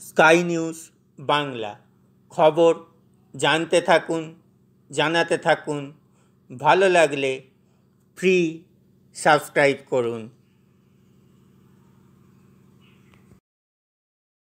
Sky news Bangla. খবর জানতে থাকুন জানাতে থাকুন। ভালো লাগলে ফ্রি সাবস্ক্রাইব করুন।